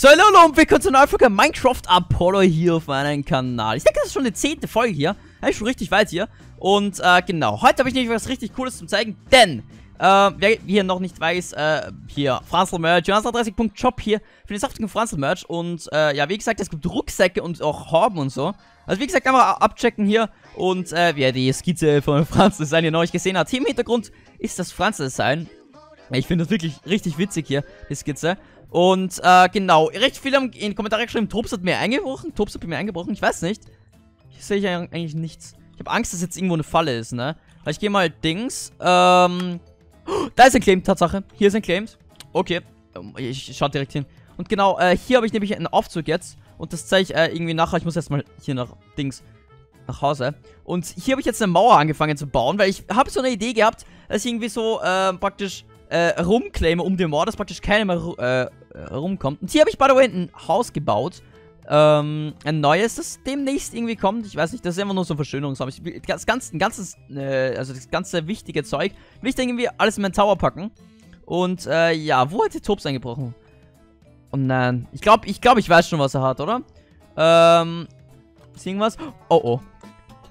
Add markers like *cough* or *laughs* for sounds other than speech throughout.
So, hallo und willkommen zu einer Folge Minecraft Apollo hier auf meinem Kanal. Ich denke, das ist schon die zehnte Folge hier. Ist schon richtig weit hier. Und, äh, genau, heute habe ich nämlich was richtig Cooles zum zeigen, denn, äh, wer hier noch nicht weiß, äh, hier, Franzl Merch, 30.shop hier für den saftigen Franzl Merch. Und, äh, ja, wie gesagt, es gibt Rucksäcke und auch Horben und so. Also, wie gesagt, einfach abchecken hier. Und, äh, wer die Skizze von Franz Design hier noch nicht gesehen hat, hier im Hintergrund ist das Franz Design. Ich finde das wirklich richtig witzig hier, die Skizze. Und, äh, genau, recht viele haben in den Kommentaren geschrieben, Tops hat mir eingebrochen, Tops hat mir eingebrochen, ich weiß nicht. Hier sehe ich eigentlich nichts. Ich habe Angst, dass jetzt irgendwo eine Falle ist, ne? Aber ich gehe mal Dings, ähm, da ist ein Claim, Tatsache. Hier ist ein Claim. Okay, ähm, ich, schaue direkt hin. Und genau, äh, hier habe ich nämlich einen Aufzug jetzt. Und das zeige ich äh, irgendwie nachher. Ich muss erstmal hier nach Dings, nach Hause. Und hier habe ich jetzt eine Mauer angefangen zu bauen, weil ich habe so eine Idee gehabt, dass ich irgendwie so, äh, praktisch äh, rumclaime um den Mauer, dass praktisch keiner mehr äh, rumkommt. Und hier habe ich, by the way, ein Haus gebaut. Ähm, ein neues, das demnächst irgendwie kommt. Ich weiß nicht, das ist immer nur so ein Verschönerungsraum. Das ganze, ganzes, äh, also das ganze wichtige Zeug will ich dann irgendwie alles in meinen Tower packen. Und, äh, ja, wo hat die Tops eingebrochen? Oh nein. Ich glaube, ich glaube, ich weiß schon, was er hat, oder? Ähm, ist irgendwas? Oh, oh.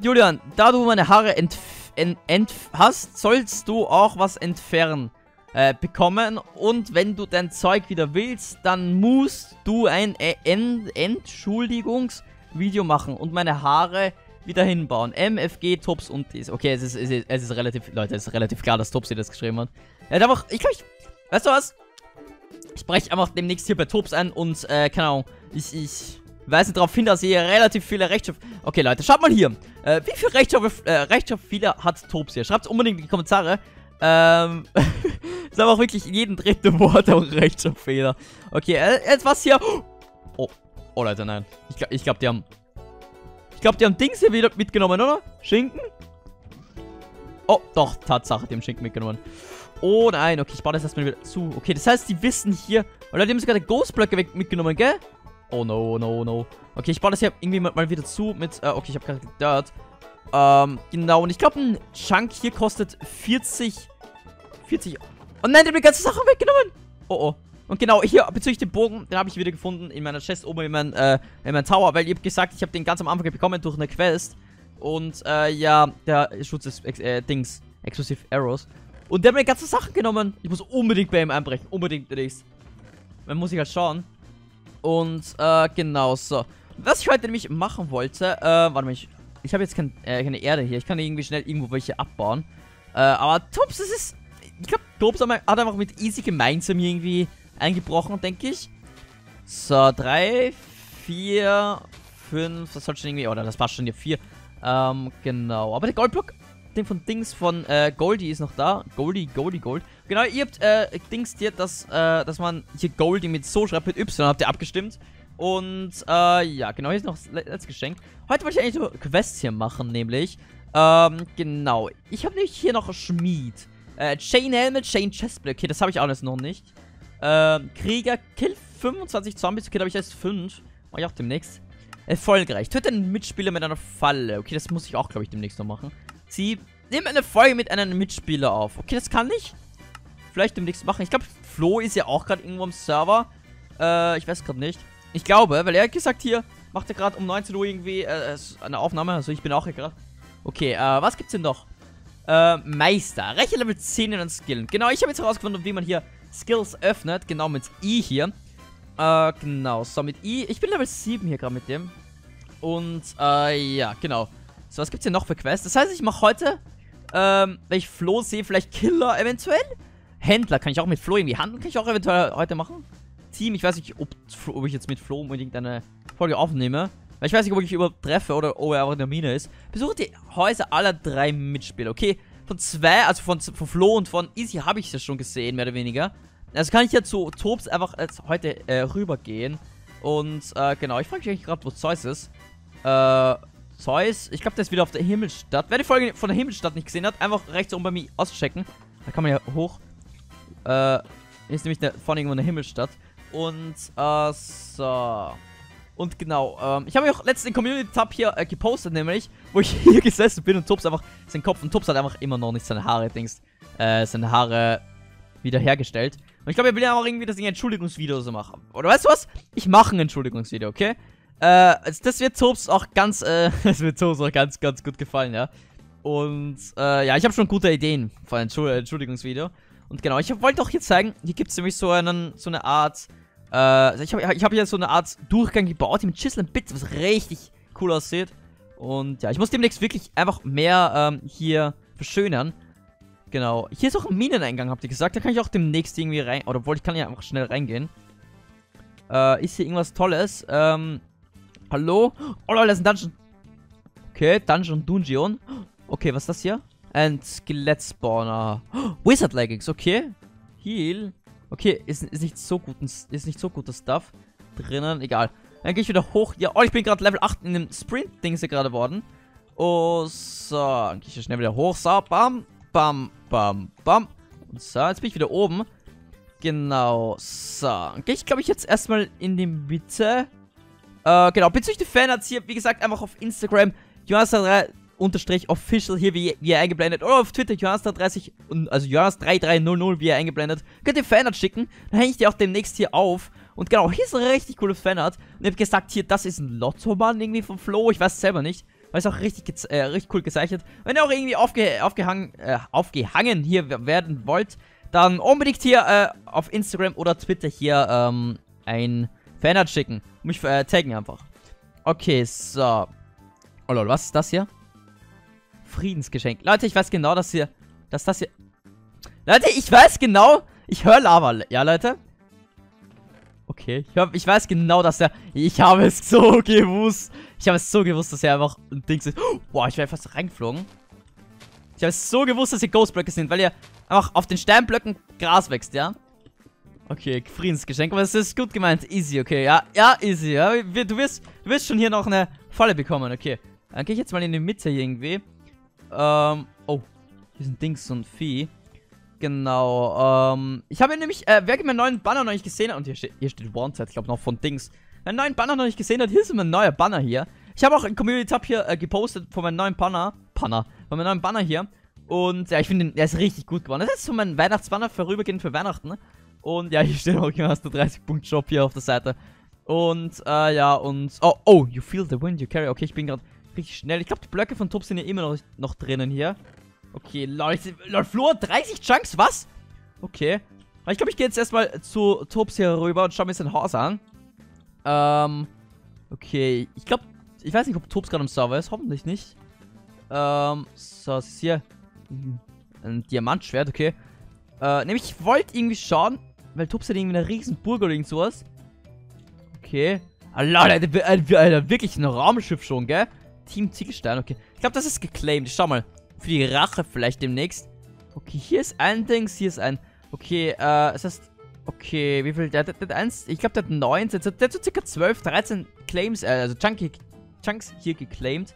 Julian, da du meine Haare entf ent, ent hast, sollst du auch was entfernen äh, bekommen. Und wenn du dein Zeug wieder willst, dann musst du ein Ent Entschuldigungsvideo machen und meine Haare wieder hinbauen. MFG, Tops und dies. Okay, es ist, es ist, es ist relativ, Leute, es ist relativ klar, dass Tops hier das geschrieben hat. Er hat einfach, ich glaube, ich, weißt du was? Ich breche einfach demnächst hier bei Tops an und, äh, keine Ahnung, ich, ich weise darauf hin, dass ihr relativ viele Rechtschreib... Okay, Leute, schaut mal hier. Äh, wie viele Rechtschreib... Äh, Rechtschreibfehler hat Tops hier? Schreibt unbedingt in die Kommentare. Ähm, *laughs* ist aber auch wirklich in jedem dritten Wort auch Rechtschreibfehler. Okay, äh, jetzt was hier. Oh, oh Leute, nein. Ich, glaube, ich glaube, die haben... Ich glaube, die haben Dings hier wieder mitgenommen, oder? Schinken? Oh, doch, Tatsache, die haben Schinken mitgenommen. Oh nein, okay, ich baue das erstmal wieder zu. Okay, das heißt, die wissen hier... Oder die haben sogar die Ghostblöcke mitgenommen, gell? Oh no, no, no. Okay, ich baue das hier irgendwie mal wieder zu mit... Äh, okay, ich habe gerade Dirt. Ähm, genau. Und ich glaube, ein Chunk hier kostet 40... 40... Oh nein, der hat mir ganze Sachen weggenommen. Oh, oh. Und genau, hier bezüglich dem Bogen, den habe ich wieder gefunden in meiner Chest oben in meinem äh, in mein Tower, weil ihr habt gesagt, ich habe den ganz am Anfang bekommen durch eine Quest. Und, äh, ja, der Schutz ist, äh, Dings, Exclusive Arrows. Und der hat mir ganze Sachen genommen. Ich muss unbedingt bei ihm einbrechen, unbedingt demnächst. Dann muss ich halt schauen. Und, äh, genau, so. Was ich heute nämlich machen wollte, äh, warte mal, ich ich habe jetzt kein, äh, keine Erde hier. Ich kann irgendwie schnell irgendwo welche abbauen. Äh, aber Tops, das ist... Ich glaube, Tops hat einfach mit Easy gemeinsam irgendwie eingebrochen, denke ich. So, drei, vier, fünf, das sollte schon irgendwie... Oder das passt schon hier, vier. Ähm, genau. Aber der Goldblock, den von Dings von äh, Goldie ist noch da. Goldie, Goldie, Gold. Genau, ihr habt äh, Dings dir, dass, äh, dass man hier Goldie mit so schreibt, mit Y habt ihr abgestimmt. Und, äh, ja, genau, hier ist noch das letzte Geschenk. Heute wollte ich eigentlich nur Quests hier machen, nämlich. Ähm, genau. Ich habe nämlich hier noch Schmied. Äh, Chain Helmet, Chain Chestplate. Okay, das habe ich alles noch nicht. Ähm, Krieger, Kill 25 Zombies. Okay, da habe ich erst 5. Mach ich auch demnächst. Erfolgreich. Töte einen Mitspieler mit einer Falle. Okay, das muss ich auch, glaube ich, demnächst noch machen. Sie nimm eine Folge mit einem Mitspieler auf. Okay, das kann ich. Vielleicht demnächst machen. Ich glaube, Flo ist ja auch gerade irgendwo am Server. Äh, ich weiß gerade nicht. Ich glaube, weil er hat gesagt hier, macht er gerade um 19 Uhr irgendwie äh, eine Aufnahme. Also ich bin auch hier gerade. Okay, äh, was gibt's denn noch? Äh, Meister. Reche Level 10 in den Skillen. Genau, ich habe jetzt herausgefunden, wie man hier Skills öffnet. Genau, mit I hier. Äh, genau. So, mit I. Ich bin Level 7 hier gerade mit dem. Und, äh, ja, genau. So, was gibt's hier noch für Quests? Das heißt, ich mache heute, ähm, wenn ich Flo sehe, vielleicht Killer eventuell. Händler kann ich auch mit Flo irgendwie handeln. Kann ich auch eventuell heute machen. Team. Ich weiß nicht, ob, ob ich jetzt mit Flo unbedingt eine Folge aufnehme. Weil ich weiß nicht, ob ich übertreffe oder ob er einfach in der Mine ist. Besuche die Häuser aller drei Mitspieler. Okay, von zwei, also von, von Flo und von Easy habe ich das schon gesehen, mehr oder weniger. Also kann ich ja zu Tobs einfach heute äh, rübergehen. Und äh, genau, ich frage mich eigentlich gerade, wo Zeus ist. Äh, Zeus, ich glaube, der ist wieder auf der Himmelstadt. Wer die Folge von der Himmelstadt nicht gesehen hat, einfach rechts oben bei mir auschecken. Da kann man ja hoch. Äh, hier ist nämlich der, vorne irgendwo eine Himmelstadt. Und, äh, so. Und genau, ähm, ich habe ja auch letztens den Community-Tab hier äh, gepostet, nämlich, wo ich *laughs* hier gesessen bin und Tubbs einfach, sein Kopf und Tubbs hat einfach immer noch nicht seine Haare, Dings, äh, seine Haare wiederhergestellt. Und ich glaube, er will ja auch irgendwie, dass ich ein Entschuldigungsvideo so mache. Oder weißt du was? Ich mache ein Entschuldigungsvideo, okay? Äh, das wird Tobs auch ganz, äh, *laughs* das wird Tobs auch ganz, ganz gut gefallen, ja. Und, äh, ja, ich habe schon gute Ideen für ein Entschuldigungsvideo. Und genau, ich wollte auch hier zeigen, hier gibt es nämlich so einen, so eine Art, äh, ich habe ich hab hier so eine Art Durchgang gebaut, hier mit Chisel und Bits, was richtig cool aussieht. Und ja, ich muss demnächst wirklich einfach mehr ähm, hier verschönern. Genau. Hier ist auch ein Mineneingang, habt ihr gesagt. Da kann ich auch demnächst irgendwie rein. Oder obwohl, ich kann ja einfach schnell reingehen. Äh, ist hier irgendwas Tolles? Ähm, hallo? Oh Leute, das ist ein Dungeon. Okay, Dungeon Dungeon. Okay, was ist das hier? Ein Skelett-Spawner. Wizard Leggings, okay. Heal. Okay, ist, ist nicht so gut, ist nicht so gutes Stuff drinnen. Egal. Dann gehe ich wieder hoch. Ja, oh, ich bin gerade Level 8 in dem Sprint-Ding gerade worden. Oh, so. Dann gehe ich schnell wieder hoch. So, bam, bam, bam, bam. Und so, jetzt bin ich wieder oben. Genau, so. Dann gehe ich, glaube ich, jetzt erstmal in die Mitte. Äh, genau, bezüglich Fanarts hier, wie gesagt, einfach auf Instagram. Jonas3 unterstrich official hier, wie, wie ihr eingeblendet. Oder auf Twitter, Jonas30, also Jonas3300, wie ihr eingeblendet. Könnt ihr Fanart schicken. Dann hänge ich die auch demnächst hier auf. Und genau, hier ist ein richtig cooles Fanart. Und ich habe gesagt, hier, das ist ein Lotto-Mann irgendwie vom Flo. Ich weiß es selber nicht. Weil es auch richtig, äh, richtig cool gezeichnet. Wenn ihr auch irgendwie aufge aufgehangen, äh, aufgehangen hier werden wollt, dann unbedingt hier äh, auf Instagram oder Twitter hier ähm, ein Fanart schicken. Mich äh, taggen einfach. Okay, so. Oh lol, was ist das hier? Friedensgeschenk. Leute, ich weiß genau, dass hier, dass das hier... Leute, ich weiß genau, ich höre Lava. Ja, Leute? Okay, ich, hab, ich weiß genau, dass er... Ich habe es so *laughs* gewusst. Ich habe es so gewusst, dass er einfach ein Ding ist. boah, ich wäre fast reingeflogen. Ich habe es so gewusst, dass ihr Ghostblöcke sind, weil ihr einfach auf den Steinblöcken Gras wächst, ja? Okay, Friedensgeschenk, aber es ist gut gemeint. Easy, okay, ja, ja, easy, ja. Du wirst, du wirst schon hier noch eine Falle bekommen, okay. Dann gehe ich jetzt mal in die Mitte hier irgendwie. Ähm, oh, hier ein Dings, ein Vieh. Genau, ähm, ich habe nämlich, äh, wer meinen neuen Banner noch nicht gesehen hat, und hier, steht, hier steht Wanted, ich glaube noch von Dings. Wer einen neuen Banner noch nicht gesehen hat, hier ist mein neuer Banner hier. Ich habe auch einen Community-Tab hier äh, gepostet von meinem neuen Banner, Banner, von meinem neuen Banner hier. Und ja, ich finde, der ist richtig gut geworden. Das ist so mein Weihnachtsbanner vorübergehend für Weihnachten. Und ja, hier steht auch, hier hast du 30-Punkt-Shop hier auf der Seite. Und, äh, ja, und, oh, oh, you feel the wind you carry. Okay, ich bin gerade richtig schnell. Ich glaube, die Blöcke von Top sind ja immer noch, noch drinnen hier. Okay, Leute, Lord Flor, 30 Chunks, was? Okay. Ich glaube, ich gehe jetzt erstmal zu Tops hier rüber und schaue mir sein Haus an. Ähm, okay. Ich glaube, ich weiß nicht, ob Tops gerade im Server ist. Hoffentlich nicht. Ähm, so, was ist hier? Ein Diamantschwert, okay. Äh, nämlich, ich wollte irgendwie schauen, weil Tops hat irgendwie eine riesen Burg oder irgend sowas. Okay. Alter, Alter, Alter, wirklich ein Raumschiff schon, gell? Team Ziegelstein, okay. Ich glaube, das ist geclaimed. Schau mal. Für die Rache vielleicht demnächst. Okay, hier ist ein Dings, hier ist ein... Okay, äh, es ist... Okay, wie viel? Der, der, der, eins, ich glaube, der hat 19, der hat so circa 12, 13 Claims, äh, also Chunky, Chunks hier geclaimed.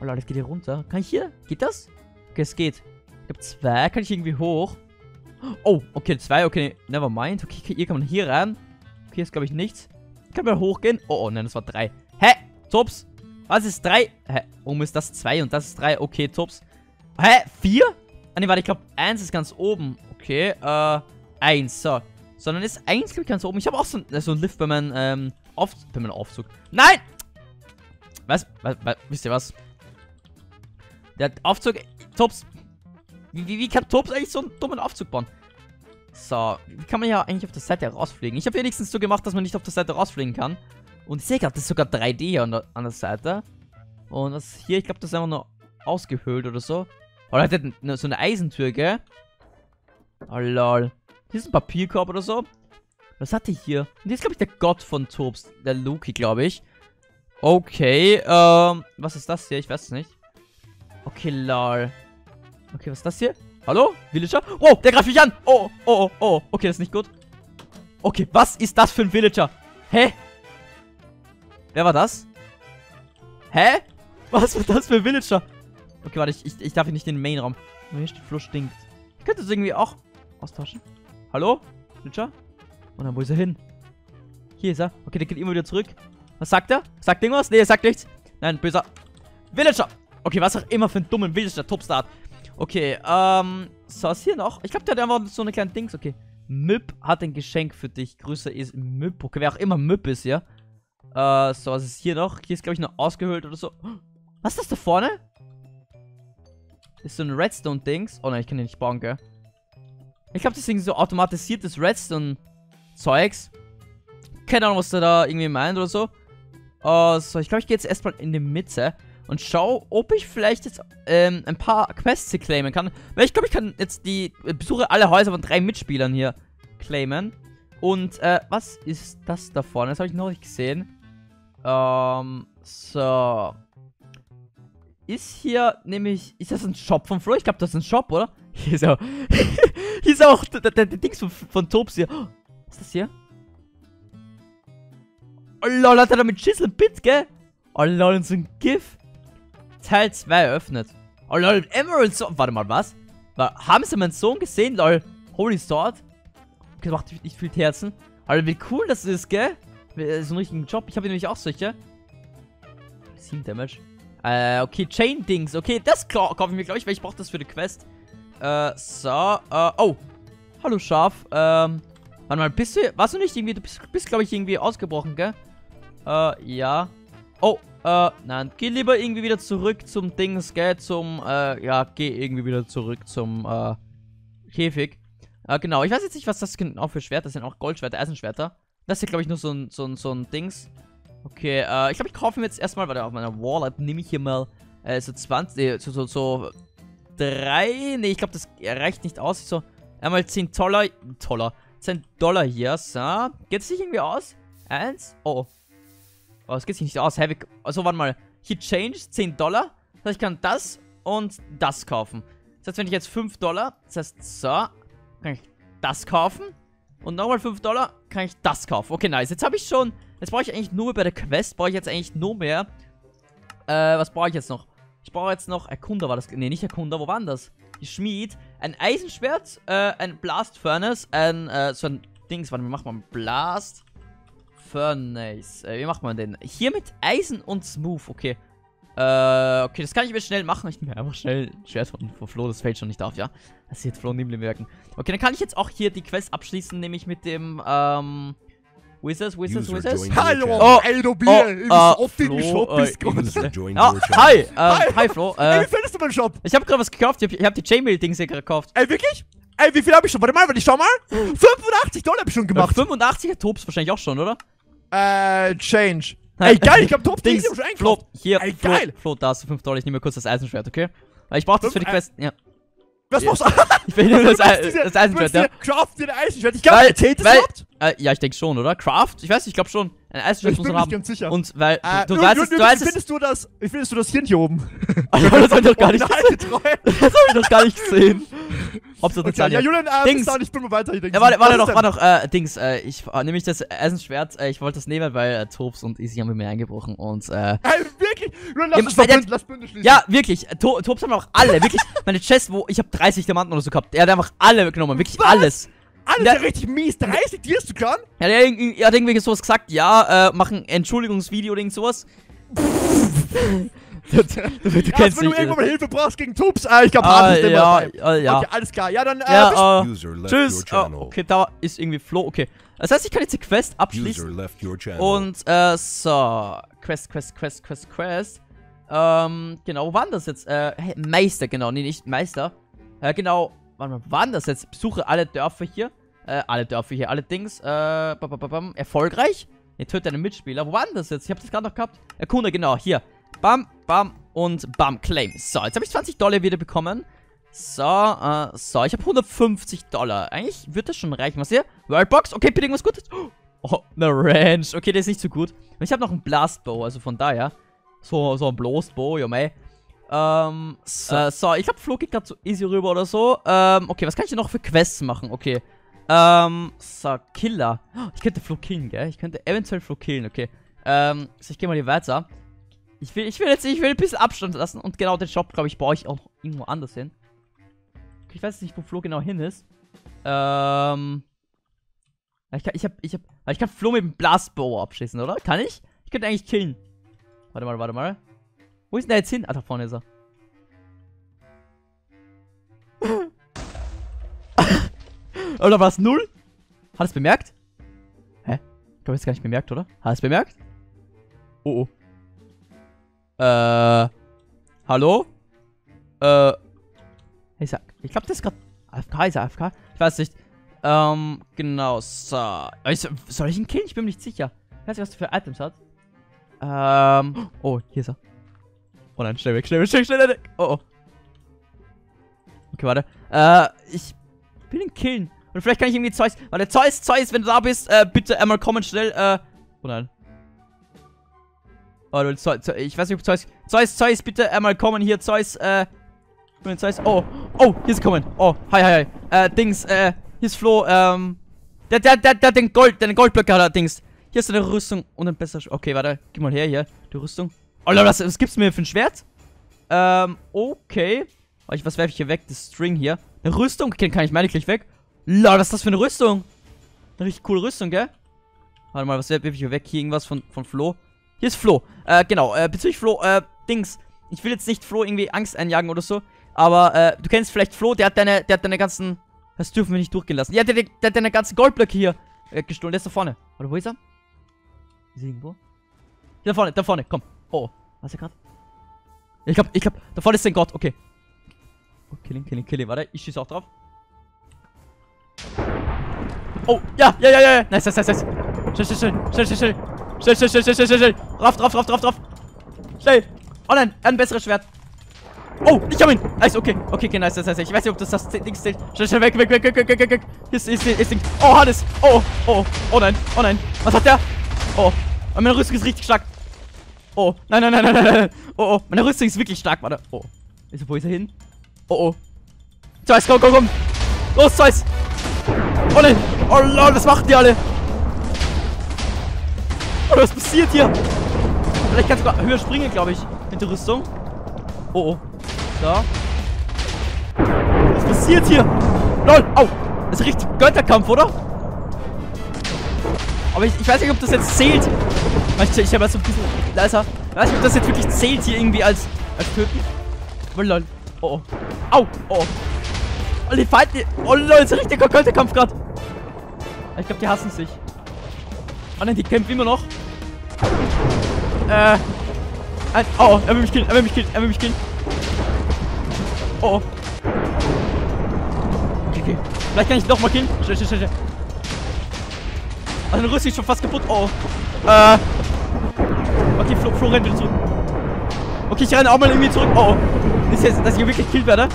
Oh Leute, das geht hier runter. Kann ich hier? Geht das? Okay, es geht. Ich glaube, zwei. Kann ich irgendwie hoch? Oh, okay, zwei. Okay, never mind. Okay, hier kann man hier rein. Okay, ist glaube ich nichts. Kann man hochgehen? Oh, oh, nein, das war drei. Hä? Tops. Was ist drei? Hä? Warum ist das zwei und das ist drei? Okay, Tops. Hä? Vier? Ah, ne, warte, ich glaube, eins ist ganz oben. Okay, äh, eins, so. Sondern ist eins, glaube ich, ganz oben. Ich habe auch so, so ein Lift bei meinem, ähm, Auf bei meinem Aufzug. Nein! Was? was, was? Wisst ihr was? Der Aufzug, Tops. Wie, wie, wie kann Tops eigentlich so einen dummen Aufzug bauen? So, wie kann man ja eigentlich auf der Seite rausfliegen? Ich habe wenigstens so gemacht, dass man nicht auf der Seite rausfliegen kann. Und ich sehe gerade, das ist sogar 3D hier an der, an der Seite. Und das hier, ich glaube, das ist einfach nur ausgehöhlt oder so. Oder hat der so eine Eisentür, gell? Oh lol. Hier ist ein Papierkorb oder so. Was hat die hier? Und hier ist, glaube ich, der Gott von Tobs. Der Luki, glaube ich. Okay, ähm, was ist das hier? Ich weiß es nicht. Okay, lol. Okay, was ist das hier? Hallo? Villager? Oh, der greift mich an. Oh, oh, oh, oh. Okay, das ist nicht gut. Okay, was ist das für ein Villager? Hä? Wer war das? Hä? Was war das für ein Villager? Okay, warte, ich, ich, ich darf hier nicht in den Main-Raum. Hier steht Fluss stinkt. Ich könnte das irgendwie auch austauschen. Hallo? Villager? Und dann, wo ist er hin? Hier ist er. Okay, der geht immer wieder zurück. Was sagt er? Sagt irgendwas? Nee, er sagt nichts. Nein, böser Villager. Okay, was auch immer für einen dummen Villager Topstart. Okay, ähm, so, was hier noch? Ich glaube, der hat einfach so eine kleine Dings. Okay, Müpp hat ein Geschenk für dich. Grüße ist Müpp. Okay, wer auch immer Müpp ist, ja. Äh, so, was ist hier noch? Hier ist, glaube ich, noch ausgehöhlt oder so. *gasps* Was ist das da vorne? ist so ein Redstone-Dings. Oh nein, ich kann den nicht bauen, gell? Ich glaube, das ist so automatisiertes Redstone-Zeugs. Keine Ahnung, was der da irgendwie meint oder so. Uh, so, ich glaube, ich gehe jetzt erstmal in die Mitte und schau, ob ich vielleicht jetzt ähm, ein paar Quests claimen kann. Weil ich glaube, ich kann jetzt die besuche alle Häuser von drei Mitspielern hier claimen. Und, äh, was ist das da vorne? Das habe ich noch nicht gesehen. Ähm, so. Ist hier nämlich, ist das ein Shop von Flo? Ich glaube, das ist ein Shop, oder? *laughs* Hier ist auch, *laughs* hier ist auch der, der, der Dings von, von Tops hier. was ist das hier? Oh lol, hat er da mit Chisel Bit, gell? Oh lol, und so ein GIF. Teil 2 eröffnet. Oh lol, Emerald Sword. Warte mal, was? Haben sie meinen Sohn gesehen, lol? Holy Sword? Okay, macht nicht viel Herzen. Alter, wie cool das ist, gell? So einen richtigen Job. Ich habe nämlich auch solche. 7 Damage. Äh, okay, Chain-Dings. Okay, das kaufe ich mir, glaube ich, weil ich brauche das für die Quest. Äh, so. Äh, oh. Hallo, Schaf. Ähm, warte mal, bist du, warst du nicht irgendwie, du bist, bist glaube ich, irgendwie ausgebrochen, gell? Äh, ja. Oh, äh, nein. Geh lieber irgendwie wieder zurück zum Dings, gell? Zum, äh, ja, geh irgendwie wieder zurück zum, äh, Käfig. Äh, genau. Ich weiß jetzt nicht, was das genau für Schwerter sind. Auch Goldschwerter, Eisenschwerter. Das ist ja, glaube ich, nur so ein, so ein, so ein Dings. Okay, äh, ich glaube, ich kaufe mir jetzt erstmal, weil auf meiner Wallet nehme ich hier mal, äh, so 20, äh, so, so, so, drei, nee, ich glaube, das reicht nicht aus. So, einmal 10 Dollar, Dollar, 10 Dollar hier, so. Geht es sich irgendwie aus? Eins, oh, Oh, es geht sich nicht aus. Heavy. Also, warte mal. Hier Change, 10 Dollar. Das heißt, ich kann das und das kaufen. Das heißt, wenn ich jetzt 5 Dollar, das heißt, so, kann ich das kaufen. Und nochmal 5 Dollar, kann ich das kaufen. Okay, nice. Jetzt habe ich schon, jetzt brauche ich eigentlich nur bei der Quest, brauche ich jetzt eigentlich nur mehr. Äh, was brauche ich jetzt noch? Ich brauche jetzt noch, Erkunder war das, nee, nicht Erkunder, wo war denn das? Die Schmied, ein Eisenschwert, äh, ein Blast Furnace, ein, äh, so ein Dings, warte, wir machen mal ein Blast Furnace. Äh, wie macht man denn? Hier mit Eisen und Smooth. Okay. Äh, okay, das kann ich mir schnell machen. Ich nehme einfach schnell Schwert von, von Flo. Das fällt schon nicht auf, ja? Das sieht Flo Nimble merken. Okay, dann kann ich jetzt auch hier die Quest abschließen, nämlich mit dem, ähm... Ist ist? Wo ist das? Hallo, oh, ey, du Bier. Oh, ich uh, auf den Shop bist äh, ah, hi, äh, hi, hi, Flo. Äh, ey, wie findest du meinen Shop? Ich habe gerade was gekauft. Ich habe hab die Chainmail-Dings hier gekauft. Ey, wirklich? Ey, wie viel habe ich schon? Warte mal, warte, ich schau mal. 85 Dollar habe ich schon gemacht. Äh, 85 hat Tops wahrscheinlich auch schon, oder? Äh, Change. Ey, geil, ich hab Top Dings, schon Flo, hier, Ey, Flo, geil. Flo, da hast du 5 Dollar. Ich nehme mir kurz das Eisenschwert, okay? Weil ich brauch das für die Fünf, Quest. Ja. Was machst du? *laughs* Ich will nur das, Ei- das Eisenschwert, ja. Craft dir ein Eisenschwert. Ich glaube, erzählt das weil-? Äh, ja, ich denke schon, oder? Craft? Ich weiß nicht, ich glaube schon. Ein Eisenschwert Ich muss bin man haben. ganz sicher. Und weil, Äh, du, du weißt es, du weißt findest du das? Wie findest du das Hirn hier oben? *laughs* das hab ich doch *laughs* gar nicht gesehen. Das hab ich doch gar nicht gesehen. Hauptsache Okay, Zahlen, ja. Julian, äh, Dings. dahin, ich bin mal weiter hier. Ja, warte, warte noch, warte noch, äh, Dings, äh, ich, äh, nämlich das Eisenschwert, äh, ich wollte das nehmen, weil äh, Tops und Easy haben mir eingebrochen und, äh, denn? Ey, wirklich? Julian, lass Ja, der- verbünden, lass Bünde schließen. ja, wirklich, äh, To Tops haben auch alle, wirklich, *laughs* meine Chest, wo, ich habe 30 Diamanten oder so gehabt, er hat einfach alle genommen, wirklich Was? alles. Alles Ja. ja richtig mies. 30 Tiers du kann? Ja, der, hat irgendwie- er hat irgendwie sowas gesagt, ja, äh, machen Entschuldigungsvideo, irgend sowas. *laughs* du, du, du, kennst wenn du äh, mal Hilfe brauchst gegen Tups, äh, ich glaube, Ah, Hans ist immer ja, dabei. äh, ja. Okay, alles klar. Ja, dann, äh, Ja, äh, left tschüss. channel. okay, da ist irgendwie Flo, okay. Das heißt, ich kann jetzt die Quest abschließen. Und, äh, so. Quest, Quest, Quest, Quest, Quest. Ähm, genau, wo waren das jetzt? Äh, hey, Meister, genau, nee, nicht Meister. Äh, genau, warte mal, wo waren das jetzt? Besuche alle Dörfer hier. Äh, alle Dörfer hier, alle Dings. Äh, bam, bam, bam, bam. erfolgreich. Ihr tötet einen Mitspieler. Wo waren das jetzt? Ich hab das gerade noch gehabt. Erkunde, genau, hier. Bam, bam und bam, Claim. So, jetzt habe ich 20 Dollar wieder bekommen. So, äh, so, ich habe 150 Dollar. Eigentlich wird das schon reichen. Was hier? Worldbox? Okay, bitte irgendwas Gutes. Oh, eine Ranch. Okay, der ist nicht so gut. Und ich habe noch einen Blastbow, also von daher. So, so ein Blastbow, ja mei. Ähm, so, äh, so ich glaube, Flo geht gerade so easy rüber oder so. Ähm, okay, was kann ich denn noch für Quests machen? Okay. Ähm, so, Killer. Oh, Ich könnte Flo killen, gell? Ich könnte eventuell Flo killen, okay. Ähm, so, ich gehe mal hier weiter. Ich will, ich will jetzt, ich will ein bisschen Abstand lassen und genau den Shop, glaube ich, baue ich auch irgendwo anders hin. Ich weiß nicht, wo Flo genau hin ist. Ähm. Ich kann, ich hab, ich hab, ich kann Flo mit dem Blastbow abschießen, oder? Kann ich? Ich könnte eigentlich killen. Warte mal, warte mal. Wo ist denn der jetzt hin? Ah, da vorne ist er. *laughs* oder war es null? Hat es bemerkt? Hä? Ich glaube, es gar nicht bemerkt, oder? Hat es bemerkt? Oh, oh. Äh. Hallo? Äh. Ich ich glaube, das ist gerade AFK, ist er AFK? Ich weiß nicht. Ähm, genau, so. Soll ich ihn killen? Ich bin mir nicht sicher. Ich weiß nicht, was er für Items hat. Ähm, oh, hier ist er. Oh nein, schnell weg, schnell weg, schnell, schnell weg. Oh, oh. Okay, warte. Äh, ich will ihn killen. Und vielleicht kann ich irgendwie Zeus. Warte, Zeus, Zeus, wenn du da bist, äh, bitte einmal kommen schnell. Äh, oh nein. Oh, du, Zeus, Zeus, ich weiß nicht, ob Zeus. Zeus, Zeus, bitte einmal kommen hier, Zeus, äh. Zeus. Oh, oh, hier ist kommen. Oh, hi, hi, hi. Äh, Dings, äh, hier ist Flo, ähm. Der, der, der, der, den Gold, den Goldblöcke hat er, Dings. Hier ist eine Rüstung und ein besser. Okay, warte, gib mal her hier, die Rüstung. Oh, was, was gibt's mir für ein Schwert? Ähm, okay. Was werfe ich hier weg? Das String hier. Eine Rüstung? Okay, kann ich meine gleich weg. Lol, was ist das für eine Rüstung? Eine richtig coole Rüstung, gell? Warte mal, was werfe ich hier weg? Hier irgendwas von, von Flo. Hier ist Flo. Äh, genau. Äh, bezüglich Flo, äh, Dings. Ich will jetzt nicht Flo irgendwie Angst einjagen oder so. Aber, äh, du kennst vielleicht Flo, der hat deine, der hat deine ganzen. Das dürfen wir nicht durchgelassen. Ja, der, der, hat deine ganzen Goldblöcke hier äh, gestohlen. Der ist da vorne. Oder wo ist er? Ist er irgendwo? Hier da vorne, da vorne, komm. Oh, was ist er gerade? Ich glaub, ich glaub, da vorne ist ein Gott, okay. Oh, kill ihn, kill ihn, kill ihn. Warte, ich schieße auch drauf. Oh, ja, ja, ja, ja. Nice, nice, nice, nice. Schnell, schnell, schnell, schnell, schnell. Schnell, Schnell, schnell, schnell, schnell, schnell, schnell. Rauf, drauf, drauf, drauf, drauf. Schnell. Oh nein, er hat ein besseres Schwert. Oh, ich hab ihn. Nice, okay. Okay, okay, nice, nice, nice. Ich weiß nicht, ob das das Ding zählt. Schnell, schnell, weg, weg, weg, weg, weg, weg, weg. Hier ist, ist, ist, ist. Oh, Hannes. Oh, oh, oh nein, oh nein. Was hat der? Oh, meine Rüstung ist richtig stark. Oh, nein, nein, nein, nein, nein, nein. Oh, oh, meine Rüstung ist wirklich stark, warte. Oh. Ist, wo ist er hin? Oh, oh. Zeus, komm, komm, komm. Los, Zeus. Oh nein. Oh lol, was machen die alle? Oh, was passiert hier? Vielleicht kannst du höher springen, glaube ich. Mit der Rüstung. Oh, oh. So. Was passiert hier? Lol. Au. Das ist richtig Götterkampf, oder? Aber ich, ich weiß nicht, ob das jetzt zählt. Ich, ich habe jetzt so ein bisschen leiser. Ich weiß nicht, ob das jetzt wirklich zählt hier irgendwie als, als Töten. Oh lol. Oh, oh. Au. Oh. Oh, die Feinde. Oh lol, das ist ein richtiger Götterkampf gerade. Ich glaube, die hassen sich. Oh nein, die kämpfen immer noch. Äh. Oh, er will mich killen, er will mich killen, er will mich killen. Oh. Okay, okay. Vielleicht kann ich nochmal killen. Schnell, schnell, schnell. Also, eine Rüstung ist schon fast kaputt. Oh. Äh. Okay, Flo, Flo rennt wieder zurück. Okay, ich renne auch mal irgendwie zurück. Oh. Das ist jetzt, dass ich wirklich gekillt werde.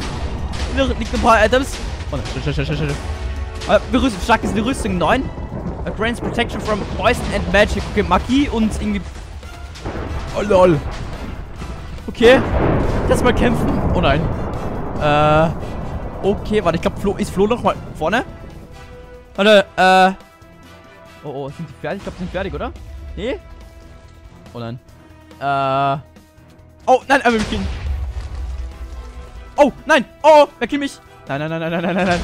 Hier liegt ein paar Items. Oh nein, schnell, schnell, schnell, schnell. Äh, wie stark ist die Rüstung? 9. A grants protection from poison and magic. Okay, Magie und irgendwie... Oh, lol. Okay. Lass mal kämpfen. Oh nein. Äh... Okay, warte, ich glaube, Flo, ist Flo noch mal vorne? Warte, äh... Oh, oh, sind die fertig? Ich glaube, sind fertig, oder? Nee? Oh nein. Äh... Oh, nein, er will mich killen. Oh, nein. Oh, er killt mich. Nein, nein, nein, nein, nein, nein, nein.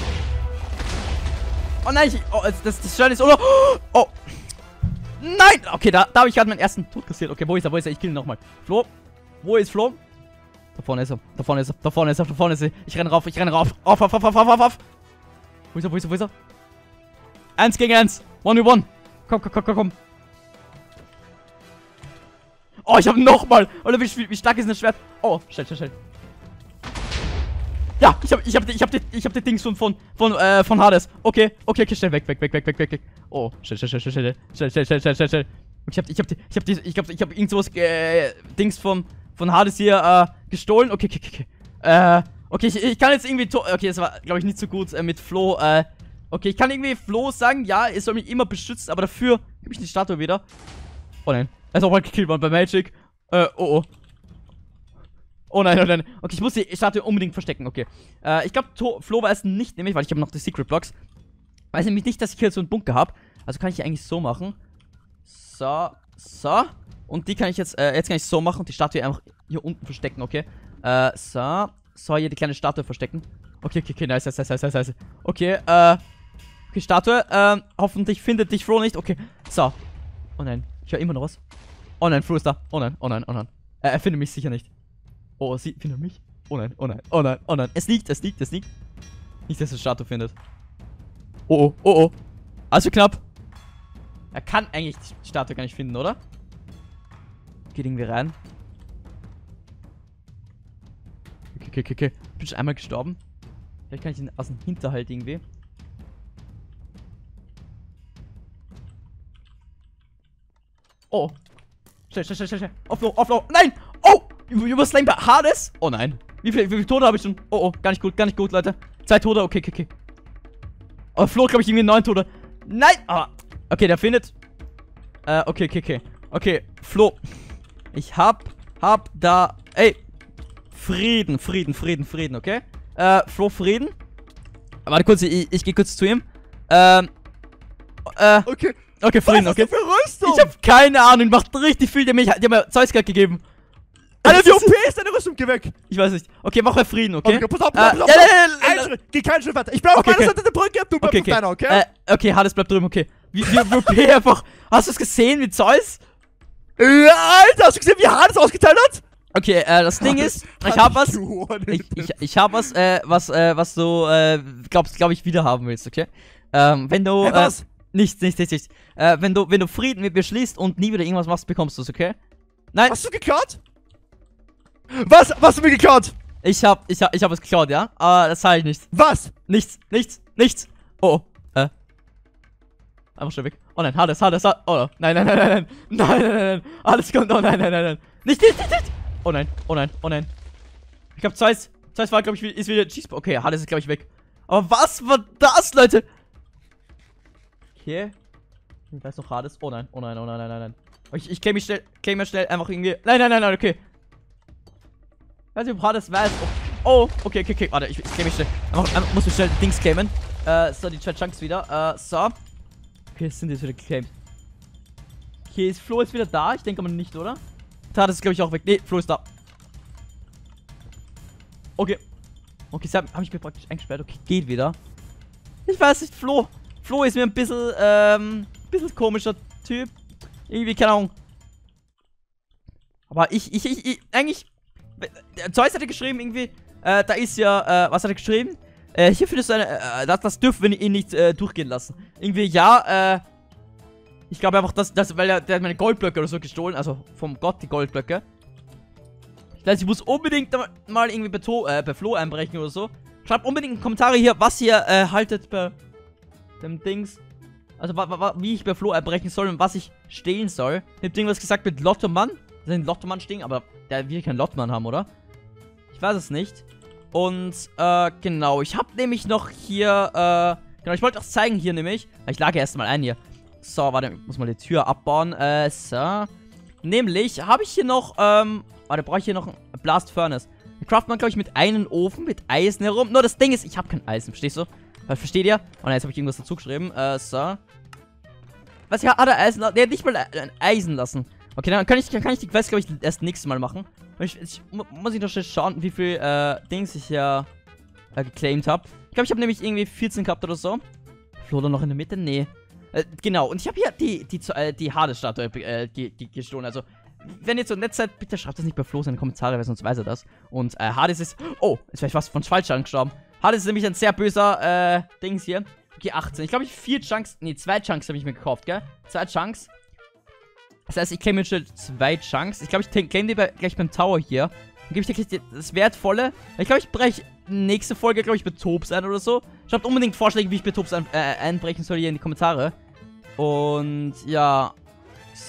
Oh nein, ich, oh, das, das Stern ist, oder? Oh. Nein. Okay, da, da habe ich gerade meinen ersten Tod kassiert. Okay, wo ist er, wo ist er? Ich kill ihn nochmal. Flo. Wo ist Flo? Da vorne ist er. Da vorne ist er. Da vorne ist er. Da vorne ist er. Ich renne rauf. Ich renne rauf. Auf, auf, auf, auf, auf, auf. Wo ist er? Wo ist er? Wo ist er? Eins gegen eins. One v one. Komm, komm, komm, komm, komm. Oh, ich habe nochmal. Oder wie, wie stark ist das Schwert? Oh, schnell, schnell, schnell. Ja, ich hab, ich hab, ich hab, ich hab die Dings von, von, von, äh, von Hades. Okay, okay, okay, schnell weg, weg, weg, weg, weg, weg, weg. Oh, schnell, schnell, schnell, schnell, schnell, schnell, schnell, schnell, schnell. Ich hab, ich hab, ich hab, ich hab, ich hab irgend äh, Dings von, von Hades hier, äh, gestohlen. Okay, okay, okay, Äh, okay, ich, ich kann jetzt irgendwie, okay, das war, glaube ich, nicht so gut, äh, mit Flo, äh, okay, ich kann irgendwie Flo sagen, ja, er soll mich immer beschützen, aber dafür gebe ich die Statue wieder. Oh nein, er ist auch mal gekillt worden bei Magic. Äh, oh, oh. Oh nein, oh nein. Okay, ich muss die Statue unbedingt verstecken. Okay. Äh, ich glaube, Flo weiß nicht, nämlich, weil ich habe noch die Secret Blocks. Weiß nämlich nicht, dass ich hier so einen Bunker habe. Also kann ich hier eigentlich so machen. So, so. Und die kann ich jetzt, äh, jetzt kann ich so machen und die Statue einfach hier unten verstecken, okay? Äh, so. So, hier die kleine Statue verstecken. Okay, okay, okay, nice, nice, nice, nice, nice. Okay, äh. Okay, Statue. Ähm, hoffentlich findet dich Flo nicht. Okay, so. Oh nein, ich höre immer noch was. Oh nein, Flo ist da. Oh nein, oh nein, oh nein. Äh, er findet mich sicher nicht. Oh, sie findet mich. Oh nein, oh nein, oh nein, oh nein. Es liegt, es liegt, es liegt. Nicht, dass er Statue findet. Oh, oh, oh, oh. Also knapp. Er kann eigentlich die Statue gar nicht finden, oder? Geht irgendwie rein. Okay, okay, okay, okay. Bin schon einmal gestorben. Vielleicht kann ich ihn aus dem Hinterhalt irgendwie. Oh. Schnell, schnell, schnell, schnell, schnell. Offload, offload. Nein! Überslang bei Hades? Oh nein. Wie viele, wie viele Tode habe ich schon? Oh, oh. Gar nicht gut, gar nicht gut, Leute. Zwei Tode, okay, okay, okay. Oh, Flo, glaube ich, irgendwie neun Tode. Nein! Ah. Okay, der findet. Äh, okay, okay, okay. Okay, Flo. Ich hab, hab da. Ey. Frieden, Frieden, Frieden, Frieden, okay? Äh, Flo, Frieden. Warte kurz, ich, ich gehe kurz zu ihm. Ähm. Äh. Okay. Okay, Frieden, Was okay. ist für Rüstung? Ich hab keine Ahnung, macht richtig viel. Haben mir, haben mir Zeus gerade gegeben. Alter, wie OP ist deine Rüstung? Geh weg. Ich weiß nicht. Okay, mach mal Frieden, okay? Okay, pass auf, Äh, pass auf, pass auf. Ein Schritt. Geh keinen Schritt weiter. Ich bleib auf Okay, meiner okay. Seite der Brücke, du bleibst Okay, auf okay. deiner, okay? Äh, okay, Hades bleibt drüben, okay. Wie, wie, OP *laughs* einfach. Hast du es gesehen mit Zeus? Alter, hast du gesehen, wie hart es ausgeteilt hat? Okay, äh, das Ding ist, ich hab was. Ich, ich, ich hab was, äh, was, äh, was du, äh, glaubst, glaub ich, wieder haben willst, okay? Ähm, wenn du, Hey, äh, was? nichts, nichts, nichts, nichts. Äh, wenn du, wenn du Frieden mit mir schließt und nie wieder irgendwas machst, bekommst du es, okay? Nein, Hast du geklaut? Was? Was hast du mir geklaut? ich hab, ich hab, ich hab es geklaut, ja? Aber das zahle ich nicht. Was? Nichts, nichts, nichts. Oh, oh. Äh. Einfach schnell weg. Oh nein, Hades, Hades, Hades. Oh nein, nein, nein, nein, nein. *laughs* Nein, nein, nein, nein. Alles kommt. Oh nein, nein, nein, nein. Nicht, nicht, nicht, nicht. Oh nein, oh nein, oh nein. Ich glaub, Zeus, Zeus war, glaube ich, ist wieder Cheese. Okay, Hades ist, glaube ich, weg. Aber was war das, Leute? Okay. Ich weiß noch Hades. Oh nein, oh nein, oh nein, nein, nein, nein. Ich, ich claim mich schnell, claim mich schnell einfach irgendwie. Nein, nein, nein, nein, okay. Weiß nicht, ob Hades weiß. Oh, oh okay, okay, okay. Warte, ich, ich claim mich schnell. Einfach, muss mich schnell Dings claimen. Äh, so, die zwei Chunks wieder. Äh, so. Okay, sind jetzt wieder geclaimed. Okay, ist Flo jetzt wieder da? Ich denke aber nicht, oder? Hades ist, glaube ich, auch weg. Nee, Flo ist da. Okay. Okay, sie haben, haben mich praktisch eingesperrt. Okay, geht wieder. Ich weiß nicht, Flo. Flo ist mir ein bisschen, ähm, bisschen komischer Typ. Irgendwie, keine Ahnung. Aber ich, ich, ich, ich eigentlich. Der Zeus hatte geschrieben, irgendwie, äh, da ist ja, äh, was hat er geschrieben? Äh, hier findest du eine, äh, das, das dürfen wir ihn nicht äh, durchgehen lassen. Irgendwie, ja, äh, ich glaube einfach, dass, dass weil er, der hat meine Goldblöcke oder so gestohlen, also vom Gott die Goldblöcke. Das heißt, ich muss unbedingt mal irgendwie bei, to äh, bei Flo einbrechen oder so. Schreibt unbedingt in die Kommentare hier, was ihr äh, haltet bei dem Dings. Also, wie ich bei Flo einbrechen soll und was ich stehlen soll. Ich hab irgendwas gesagt mit Lottomann. Da sind Lottomann stehen, aber der will keinen Lottomann haben, oder? Ich weiß es nicht. Und, äh, genau. Ich habe nämlich noch hier, äh, genau, ich wollte auch zeigen hier nämlich. Ich lage erstmal ein hier. So, warte, ich muss mal die Tür abbauen. Äh, so. Nämlich habe ich hier noch, ähm, warte, brauche ich hier noch ein Blast Furnace. Da craftet man, glaube ich, mit einem Ofen, mit Eisen herum. Nur das Ding ist, ich habe kein Eisen, verstehst du? Versteht ihr? Oh nein, jetzt habe ich irgendwas dazu geschrieben. Äh, so. Was, ja, hat er Eisen lassen? Hat nicht mal ein Eisen lassen. Okay, dann kann ich, dann kann ich die Quest, glaube ich, erst nächstes Mal machen. Ich, ich, mu- muss ich noch schnell schauen, wie viel, äh, Dings ich ja äh, geclaimed habe. Ich glaube, ich habe nämlich irgendwie 14 gehabt oder so. Flo da noch in der Mitte? Nee. Äh, genau, und ich habe hier die, die, äh, die Hades-Statue äh, ge ge gestohlen. Also, wenn ihr so nett seid, bitte schreibt das nicht bei Flo in die Kommentare, weil sonst weiß er das. Und äh, Hades ist. Oh, jetzt wäre ich fast von Schwalzschalen gestorben. Hades ist nämlich ein sehr böser äh, Dings hier. Okay, 18. Ich glaube, ich vier Chunks. Nee, zwei Chunks habe ich mir gekauft, gell? Zwei Chunks. Das heißt, ich claim jetzt schon zwei Chunks. Ich glaube, ich claim die bei, gleich beim Tower hier. Dann gebe ich dir gleich das Wertvolle. Ich glaube, ich breche nächste Folge, glaube ich, bei Tobs ein oder so. Schreibt unbedingt Vorschläge, wie ich bei Tobs ein, äh, einbrechen soll hier in die Kommentare. Und ja.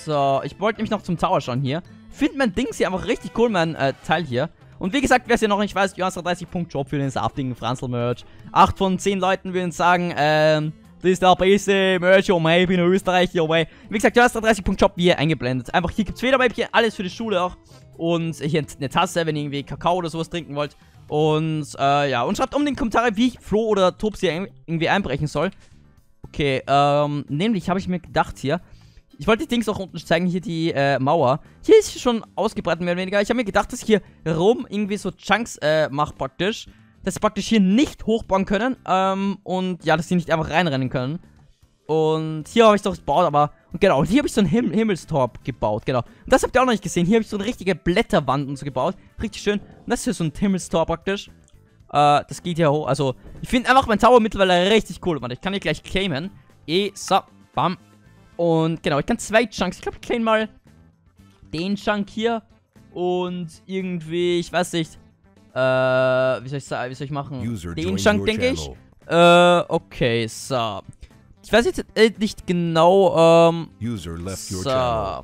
So, ich wollte nämlich noch zum Tower schauen hier. Finde mein Dings hier einfach richtig cool, mein äh, Teil hier. Und wie gesagt, wer es ja noch nicht weiß, Johannes30.job für den saftigen Franzl-Merch. 8 von 10 Leuten würden sagen, ähm, das ist der beste Merch, oh mei, ich bin in Österreich, oh mei. Wie gesagt, Johannes30.job, wie eingeblendet. Einfach, hier gibt's Federweibchen, alles für die Schule auch. Und hier eine Tasse, wenn ihr irgendwie Kakao oder sowas trinken wollt. Und, äh, ja. Und schreibt um in den Kommentare, wie ich Flo oder Tops hier irgendwie einbrechen soll. Okay, ähm, nämlich habe ich mir gedacht hier, ich wollte die Dings auch unten zeigen, hier die äh, Mauer. Hier ist schon ausgebreitet, mehr oder weniger. Ich habe mir gedacht, dass ich hier rum irgendwie so Chunks äh, mache praktisch. Dass sie praktisch hier nicht hochbauen können. Ähm, und ja, dass sie nicht einfach reinrennen können. Und hier habe ich doch gebaut, aber. Und genau, hier habe ich so einen Him Himmelstor gebaut, genau. Und das habt ihr auch noch nicht gesehen. Hier habe ich so eine richtige Blätterwand und so gebaut. Richtig schön. Und das ist hier so ein Himmelstor praktisch. Äh, das geht hier hoch. Also, ich finde einfach mein Tower mittlerweile richtig cool. Warte, ich kann hier gleich claimen. E, so, bam. Und genau, ich kann zwei Chunks. Ich glaube, ich claim mal den Chunk hier. Und irgendwie, ich weiß nicht. Äh, wie soll ich sagen, wie soll ich machen? User den Chunk, your denke ich. Äh, okay, so. Ich weiß jetzt äh, nicht genau, ähm, User left your so. channel.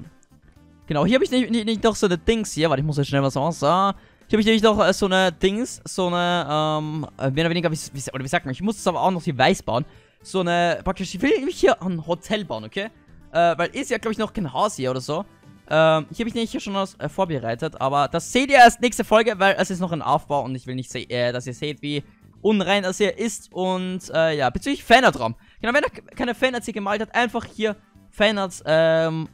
Genau, hier habe ich nicht, nicht, nicht noch so eine Dings hier. Warte, ich muss jetzt schnell was machen. So. Hier habe ich nämlich noch äh, so eine Dings, so eine, ähm, äh, mehr oder weniger, wie, wie, oder wie sagt man, ich muss es aber auch noch hier weiß bauen. So eine, praktisch, ich will nämlich hier ein Hotel bauen, okay? Äh, weil ist ja, glaube ich, noch kein Haus hier oder so. Ähm, hier habe ich nämlich schon was äh, vorbereitet, aber das seht ihr erst nächste Folge, weil es ist noch ein Aufbau und ich will nicht, äh, dass ihr seht, wie unrein das hier ist. Und, äh, ja, bezüglich Fanartraum. Genau, wenn ihr keine Fanarts hier gemalt hat, einfach hier Fanarts, ähm,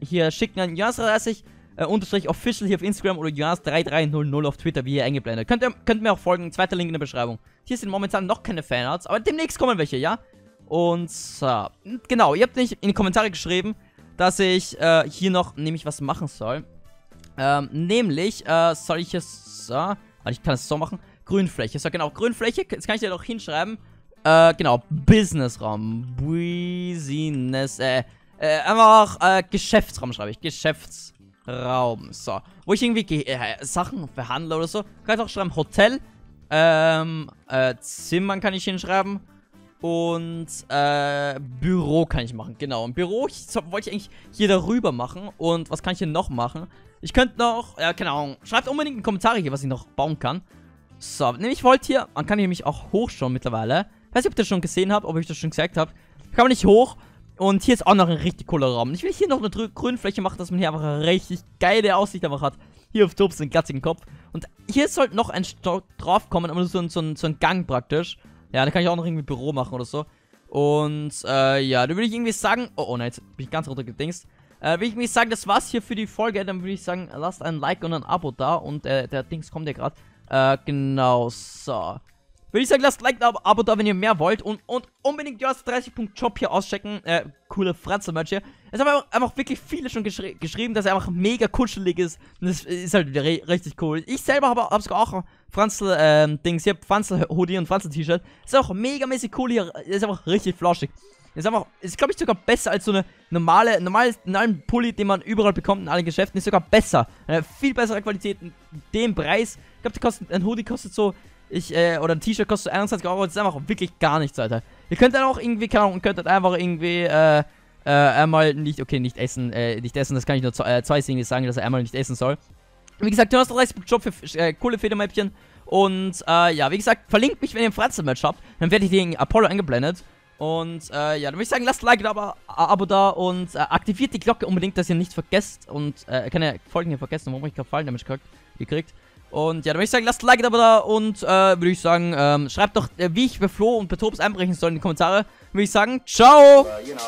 hier schicken an Jonas30 äh, unterstrich official hier auf Instagram oder Jonas3300 auf Twitter, wie hier eingeblendet. Könnt ihr könnt mir auch folgen, zweiter Link in der Beschreibung. Hier sind momentan noch keine Fanarts, aber demnächst kommen welche, ja? Und so, genau, ihr habt nicht in die Kommentare geschrieben, dass ich äh, hier noch nämlich was machen soll. Ähm, nämlich, äh, soll ich es so, warte, ich kann es so machen, Grünfläche. So, genau, Grünfläche, jetzt kann ich dir noch hinschreiben. Äh, genau, Businessraum, Business, äh, äh, einfach äh, Geschäftsraum schreibe ich. Geschäftsraum. So. Wo ich irgendwie ge äh, Sachen verhandle oder so. Kann ich auch schreiben Hotel. Ähm, äh, Zimmern kann ich hinschreiben. Und, äh, Büro kann ich machen. Genau. Ein Büro ich, wollte ich eigentlich hier darüber machen. Und was kann ich hier noch machen? Ich könnte noch, ja, keine Ahnung. Schreibt unbedingt in die Kommentare hier, was ich noch bauen kann. So, nämlich wollte hier, man kann hier nämlich auch hochschauen mittlerweile. Weiß nicht, ob ihr das schon gesehen habt, ob ich das schon gesagt habe. Kann man nicht hoch. Und hier ist auch noch ein richtig cooler Raum. Ich will hier noch eine Grünfläche machen, dass man hier einfach eine richtig geile Aussicht einfach hat. Hier auf Tobs den glatzigen Kopf. Und hier sollte noch ein Stock draufkommen, aber so ein, so, ein, so ein Gang praktisch. Ja, da kann ich auch noch irgendwie Büro machen oder so. Und, äh, ja, da würde ich irgendwie sagen... Oh, oh nein, jetzt bin ich ganz runtergedingst. Äh, würde ich irgendwie sagen, das war's hier für die Folge. Dann würde ich sagen, lasst ein Like und ein Abo da. Und äh, der Dings kommt ja gerade. Äh, genau, so. Würde ich sagen, lasst Like, Abo, Abo da, wenn ihr mehr wollt. Und, und unbedingt Jost 30.job hier auschecken. Äh, coole Franzel-Merch hier. Es haben einfach, wirklich viele schon geschri geschrieben, dass er einfach mega kuschelig ist. Und das ist halt re richtig cool. Ich selber habe hab sogar auch Franzel-Dings ähm, hier. Franzel-Hoodie und Franzel-T-Shirt. Ist auch mega mäßig cool hier. Ist einfach richtig flauschig. Ist einfach, ist glaube ich sogar besser als so eine normale, normale, normalen Pulli, den man überall bekommt in allen Geschäften. Ist sogar besser. Eine viel bessere Qualität dem Preis. Ich glaube, ein Hoodie kostet so ich, äh, oder ein T-Shirt kostet 21 Euro. Das ist einfach wirklich gar nichts, Alter. Ihr könnt dann auch irgendwie, keine Ahnung, könnt einfach irgendwie, äh, äh, einmal nicht, okay, nicht essen, äh, nicht essen, das kann ich nur äh, zwei Singles sagen, dass er einmal nicht essen soll. Wie gesagt, du hast 30 Job für äh, coole Federmäppchen. Und, äh, ja, wie gesagt, verlinkt mich, wenn ihr ein Franzel-Match habt. Dann werde ich den Apollo eingeblendet. Und, äh, ja, dann würde ich sagen, lasst ein Like da, Abo da und äh, aktiviert die Glocke unbedingt, dass ihr nicht vergesst. Und, äh, keine Folgen hier vergessen, warum ich gerade Fallen damit gekriegt. Und ja, dann würde ich sagen, lasst ein Like da und äh, würde ich sagen, ähm, schreibt doch, äh, wie ich bei Flo und bei Tobs einbrechen soll in die Kommentare. Würde ich sagen, ciao! Well, you know,